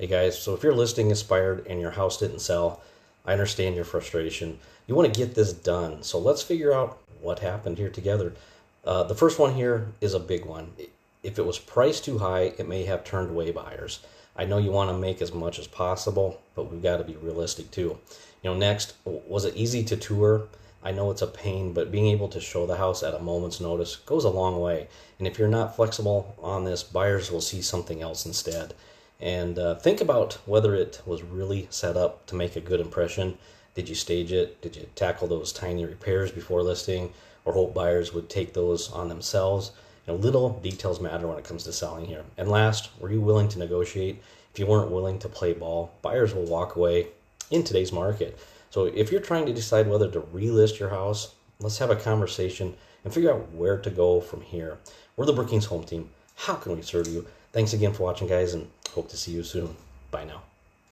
Hey guys, so if your listing expired and your house didn't sell, I understand your frustration. You want to get this done. So let's figure out what happened here together. Uh, the first one here is a big one. If it was priced too high, it may have turned away buyers. I know you want to make as much as possible, but we've got to be realistic too. You know, next, was it easy to tour? I know it's a pain, but being able to show the house at a moment's notice goes a long way. And if you're not flexible on this, buyers will see something else instead. And uh, think about whether it was really set up to make a good impression. Did you stage it? Did you tackle those tiny repairs before listing? Or hope buyers would take those on themselves? You know, little details matter when it comes to selling here. And last, were you willing to negotiate? If you weren't willing to play ball, buyers will walk away in today's market. So if you're trying to decide whether to relist your house, let's have a conversation and figure out where to go from here. We're the Brookings Home Team. How can we serve you? Thanks again for watching, guys, and hope to see you soon. Bye now.